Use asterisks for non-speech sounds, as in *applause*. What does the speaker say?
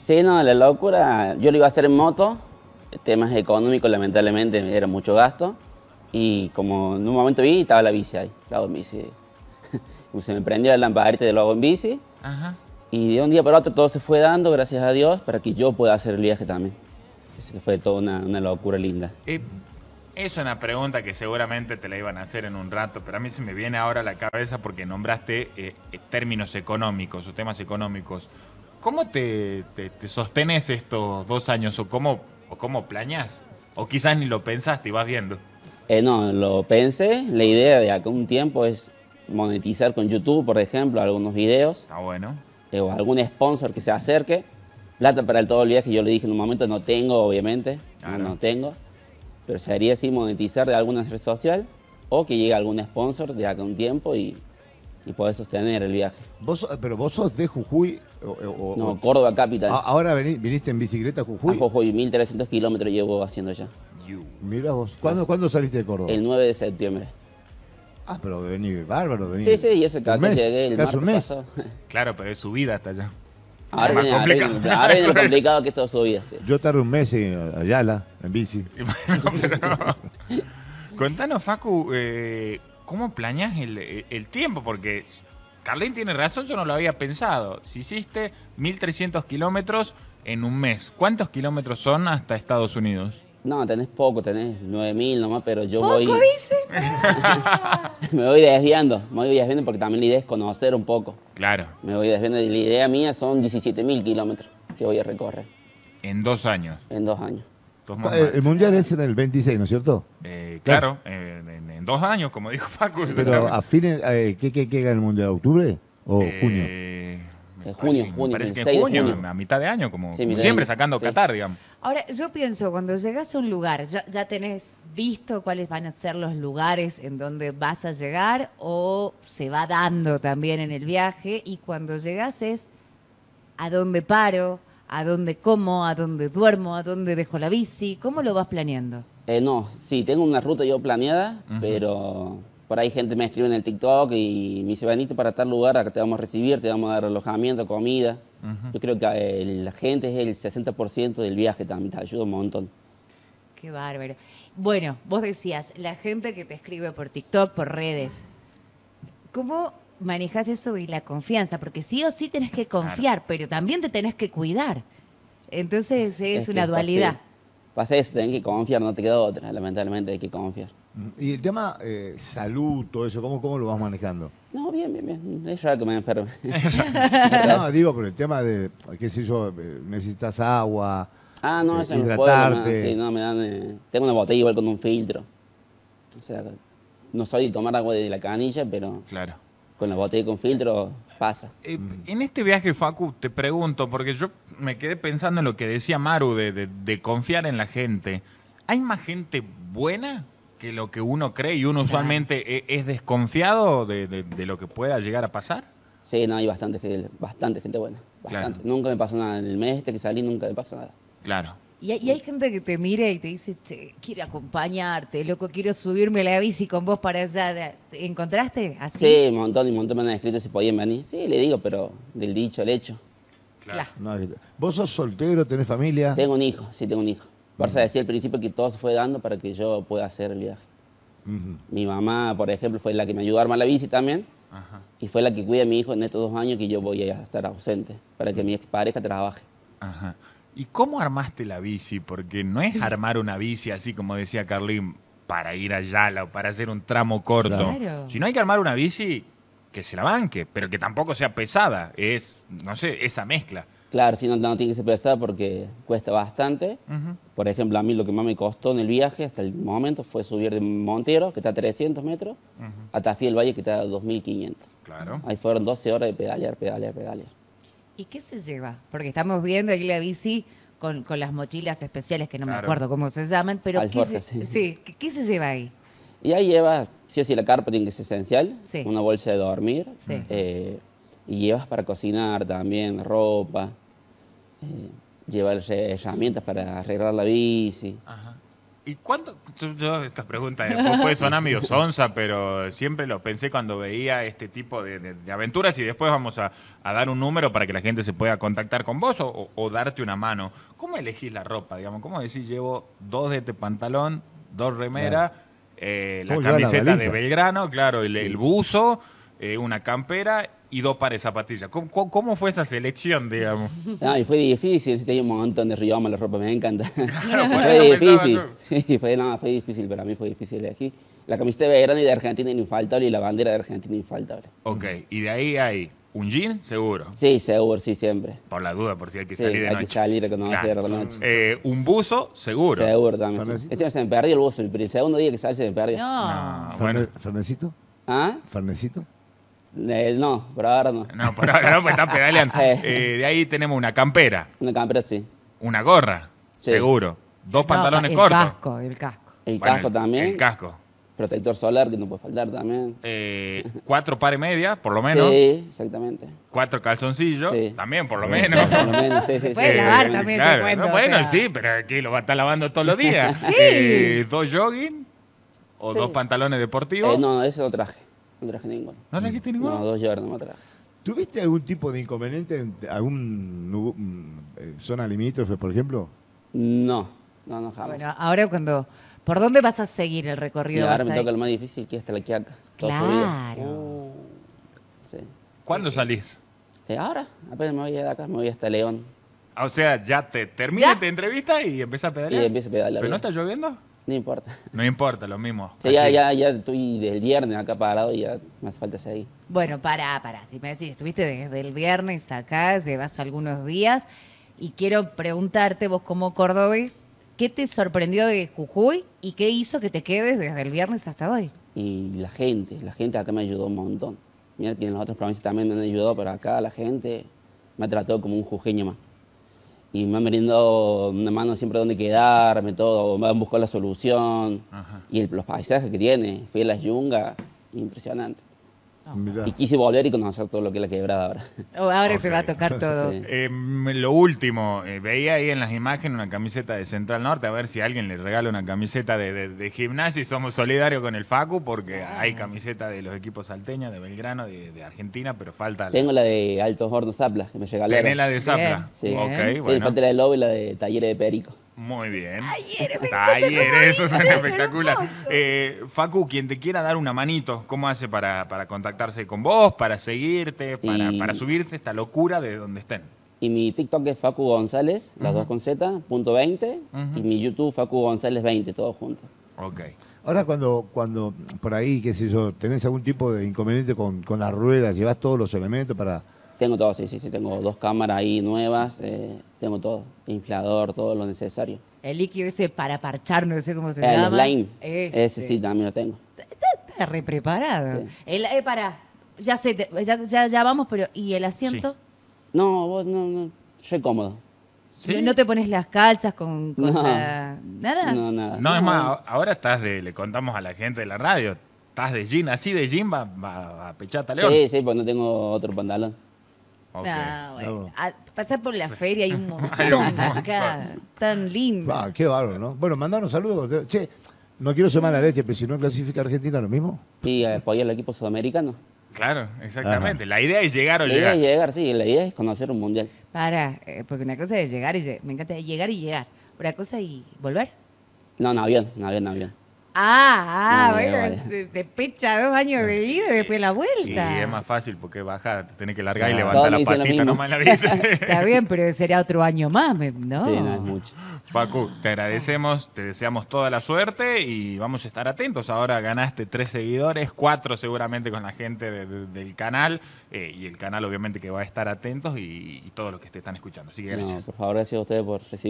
Sí, no, la locura, yo lo iba a hacer en moto, temas económicos lamentablemente era mucho gasto y como en un momento vi estaba la bici ahí, hago en bici. *laughs* Como se me prendió la lamparita de lo en bici Ajá. y de un día para otro todo se fue dando, gracias a Dios, para que yo pueda hacer el viaje también. Así que fue toda una, una locura linda. Eh, es una pregunta que seguramente te la iban a hacer en un rato, pero a mí se me viene ahora a la cabeza porque nombraste eh, eh, términos económicos o temas económicos. ¿Cómo te, te, te sostenes estos dos años o cómo, o cómo planeas? O quizás ni lo pensaste y vas viendo. Eh, no, lo pensé, la idea de acá un tiempo es monetizar con YouTube, por ejemplo, algunos videos. Está bueno. eh, o algún sponsor que se acerque. Plata para el todo el viaje, yo le dije en un momento, no tengo, obviamente, no, Claro. no tengo. Pero sería así monetizar de alguna red social o que llegue algún sponsor de acá un tiempo y, y poder sostener el viaje. Vos, pero vos sos de Jujuy o, o- No, o- Córdoba Capital. a- ahora vení- viniste en bicicleta a A Jujuy. Jujuy, 1300 kilómetros llevo haciendo ya. You. Mira vos. ¿Cuándo, ¿Cuándo saliste de Córdoba? El 9 de septiembre. Ah, pero vení bárbaro, vení. Sí, sí, y eso que Un acá mes, llegué el casi un martes mes. pasado. *laughs* Claro, pero es su vida hasta allá. Ahora Más viene, ahora viene- complicado. ahora viene lo *laughs* complicado que es todo su vida. sí. Yo tardé un mes en Ayala, en bici. Y bueno, *laughs* pero- Contanos, Facu, eh, ¿cómo planeas el, el tiempo? Porque Carlín tiene razón, yo no lo había pensado. Si hiciste 1300 kilómetros en un mes, ¿cuántos kilómetros son hasta Estados Unidos? No, tenés poco, tenés 9000 nomás, pero yo ¿Poco voy. dice? *laughs* me voy desviando, me voy desviando porque también la idea es conocer un poco. Claro, Me voy desviando y la idea mía son 17.000 kilómetros que voy a recorrer en dos años. en dos años. Dos El, más. el mundial es en el 26, ¿no es cierto? Eh, claro, en, en- en dos años, como dijo Facu. Pero a fines, eh, ¿qué, qué, qué gana el mundial? ¿Octubre o junio? Eh, Eh, junio, me junio, parece que 6 de junio, junio. a mitad de año, como, Sí, como siempre, año, sacando sí. Qatar, digamos. Ahora, yo pienso, cuando llegas a un lugar, ¿ya, ya tenés visto cuáles van a ser los lugares en donde vas a llegar o se va dando también en el viaje? Y cuando llegas es a dónde paro, a dónde como, a dónde duermo, a dónde dejo la bici. ¿Cómo lo vas planeando? Eh, no, sí, tengo una ruta yo planeada, pero por ahí gente me escribe en el TikTok y me dice, venite para tal lugar, acá te vamos a recibir, te vamos a dar alojamiento, comida. Yo creo que eh, la gente es el 60% del viaje también, te ayuda un montón. Qué bárbaro. Bueno, vos decías, la gente que te escribe por TikTok, por redes, ¿cómo manejas eso y la confianza? Porque sí o sí tenés que confiar, pero también te tenés que cuidar. Entonces es, una dualidad. Pasa eso, tenés que confiar, no te queda otra, lamentablemente hay que confiar. Y el tema eh, salud, todo eso, ¿cómo, ¿cómo lo vas manejando? No, bien, bien, bien. Es raro que me enferme. *laughs* No, digo, por el tema de, qué sé yo, eh, necesitas agua. ah, no, eh, eso me hidratarte. no, sí, no, me dan... eh, tengo una botella igual con un filtro. O sea, no soy de tomar agua de la canilla, pero Claro. Con la botella con filtro pasa. Eh, En este viaje, Facu, te pregunto, porque yo me quedé pensando en lo que decía Maru de, de- de confiar en la gente. ¿Hay más gente buena que lo que uno cree y uno usualmente e- es, desconfiado de, de- lo que pueda llegar a pasar? Sí, no, hay bastante, gente- bastante gente buena. Claro. Bastante. Nunca me pasó nada. En el mes este que salí nunca me pasó nada. Claro. Y hay, y hay gente que te mira y te dice, che, quiero acompañarte, loco, quiero subirme a la bici con vos para allá. ¿Te ¿Encontraste así? Sí, un montón y un montón me han escrito si podían venir. Sí, le digo, pero del dicho al hecho. Claro. No, ¿Vos sos soltero, tenés familia? Tengo un hijo, sí, tengo un hijo. Por eso decía al principio que todo se fue dando para que yo pueda hacer el viaje. Mi mamá, por ejemplo, fue la que me ayudó a armar la bici también. Ajá. Y fue la que cuida a mi hijo en estos dos años que yo voy a estar ausente, para que mi expareja trabaje. Ajá. ¿Y cómo armaste la bici? Porque no es armar una bici así como decía Carlín para ir a Yala o para hacer un tramo corto. Claro. Si no hay que armar una bici que se la banque, pero que tampoco sea pesada. Es, no sé, esa mezcla. Claro, si no, no tiene que ser pesada porque cuesta bastante. Por ejemplo, a mí lo que más me costó en el viaje hasta el momento fue subir de Montero, que está a 300 metros, a Tafí del Valle, que está a 2500. Claro. Ahí fueron 12 horas de pedalear, pedalear, pedalear. ¿Y qué se lleva? Porque estamos viendo ahí la bici con, con las mochilas especiales, que no me acuerdo cómo se llaman, pero ¿qué se, sí. sí, ¿qué, qué se lleva ahí? Y ahí llevas, sí o sí, la carpa tiene que ser esencial, Sí. una bolsa de dormir, Sí. eh, y llevas para cocinar también, ropa, eh, llevar herramientas para arreglar la bici. Ajá. ¿Y cuándo? Yo, esta pregunta después puede sonar medio sonsa, pero siempre lo pensé cuando veía este tipo de, de- de aventuras y después vamos a, a dar un número para que la gente se pueda contactar con vos o, darte una mano. ¿Cómo elegís la ropa? Digamos? ¿Cómo decís llevo dos de este pantalón, dos remeras, eh, la ¿Cómo lleva la camiseta de? Belgrano, claro, el, el buzo, eh, una campera y dos pares de zapatillas? ¿Cómo, cómo- cómo fue esa selección, digamos? No, y fue difícil, sí, tenía un montón de rioma la ropa, me encanta. Claro, *laughs* por fue difícil, sí, fue, no, fue difícil, para mí fue difícil elegir. La camiseta de y de Argentina infaltable y la bandera de Argentina infaltable. Ok, y de ahí hay un jean, seguro. Sí, seguro, sí, siempre. Por la duda, por si hay que Sí, salir de hay noche. que salir a conocer de noche. Eh, un buzo, seguro. Seguro también. sí. Encima se me perdió el buzo, el, el segundo día que sale se me perdió. No. No, bueno. Ferne- ¿Fernecito? ¿Ah? ¿Fernecito? Eh, no, por ahora no. No, por ahora no, pues está pedaleando. *laughs* Eh. Eh, de ahí tenemos una campera, Una campera sí. una gorra, Sí. seguro. Dos No, pantalones el cortos. casco, el casco. El Bueno, casco el- también. El casco. Protector solar que no puede faltar también. Eh, cuatro pares media, por lo menos. Sí, exactamente. Cuatro calzoncillos, Sí. también, por lo menos. Por lo menos, sí, sí, sí. puede lavar también. Claro, te cuento, no, bueno, o sea. sí, pero aquí lo va a estar lavando todos los *laughs* días. Sí. Eh, dos jogging o Sí. dos pantalones deportivos. Eh, no, ese no traje. No traje ninguno. ¿No trajiste ninguno? No, dos Jordan no traje. ¿Tuviste algún tipo de inconveniente en algún mm, eh, zona limítrofe, por ejemplo? No, no, no, jamás. Bueno, ahora cuando... ¿Por dónde vas a seguir el y recorrido? ahora ¿Vas me toca lo más difícil, que es hasta la quiaca. toda Claro. Uh, sí. ¿Cuándo salís? Eh, ahora, apenas me voy de acá, me voy hasta León. Ah, O sea, ya te termina esta entrevista y empieza a pedalear. Y empiezo a pedalear, ¿Pero no está lloviendo? No importa. No importa, lo mismo. Sí, ya, ya, ya estoy del viernes acá parado y ya me hace falta seguir. Bueno, para, para. Si me decís, estuviste desde el viernes acá, llevas algunos días, y quiero preguntarte, vos como cordobés, ¿qué te sorprendió de Jujuy y qué hizo que te quedes desde el viernes hasta hoy? Y la gente, la gente acá me ayudó un montón. Mira que en las otras provincias también me han ayudado, pero acá la gente me ha tratado como un jujeño más. Y me han brindado una mano siempre donde quedarme, todo, me han buscado la solución. Ajá. Y el- los paisajes que tiene, fui a las yungas, impresionante. Mirá. Y quise volver y conocer todo lo que es la quebrada ahora. O ahora te va a tocar todo. Sí. *laughs* Eh, lo último, eh, veía ahí en las imágenes una camiseta de Central Norte, a ver si alguien le regala una camiseta de, de- de gimnasio y somos solidarios con el Facu, porque hay camiseta de los equipos salteños, de Belgrano, de, de Argentina, pero falta la, Tengo la de Altos Hornos Zapla, que me regalaron. tenés la de Zapla. Sí, Ok, sí bueno. falta la de Lobo y la de Talleres de Perico. Muy bien. Talleres, me Talleres, eso es espectacular. Eh, Facu, quien te quiera dar una manito, ¿cómo hace para, para contactarse con vos, para seguirte, para, Y- para subirse esta locura de donde estén? Y mi TikTok es Facu González, las dos con Z, punto 20. Ujú. Y mi YouTube Facu González 20, todos juntos. Ok. Ahora cuando, cuando por ahí, qué sé yo, tenés algún tipo de inconveniente con, con las ruedas, llevas todos los elementos para... Tengo todo, sí, sí, sí. Tengo dos cámaras ahí nuevas. eh, tengo todo. Inflador, todo lo necesario. El líquido ese para parchar, no sé cómo se el llama. slime. Ese. Ese sí, también lo tengo. Está re preparado. Sí. El, eh, para, ya sé, te- ya, ya, ya vamos, pero ¿y el asiento? No, vos no, no. Re cómodo. ¿Sí? ¿No, te pones las calzas con, con No. la- nada? No, nada. No, es más, ahora estás de, le contamos a la gente de la radio, estás de jean, así de jean va, va a Pechata León. Sí, sí, pues no tengo otro pantalón. Ok. No, bueno, Bravo. a- pasar por la feria hay un *laughs* Hay un montón acá, tan lindo. Qué bárbaro, ¿no? Bueno, mandanos saludos. Che, no quiero ser mala leche, pero si no clasifica Argentina, lo mismo. Y apoyar al equipo sudamericano. Claro, exactamente. La idea es llegar o La idea llegar. es llegar, sí, la idea es conocer un mundial. Para, eh, porque una cosa es llegar y lle- me encanta llegar y llegar. Otra cosa y volver. No, en avión, en avión, en avión. Ah, ah, No, bueno, vale. se, se pecha dos años de ida y después la Y vuelta. es más fácil porque baja, te tenés que largar y levantar la patita nomás en la bici. *laughs* Está bien, pero será otro año más, ¿no? Sí, no es mucho. Facu, te agradecemos, te deseamos toda la suerte y vamos a estar atentos. Ahora ganaste tres seguidores, cuatro seguramente con la gente de- de- del canal eh, y el canal obviamente que va a estar atentos y, y todos los que te están escuchando. Así que No, gracias. por favor, gracias a ustedes por recibir.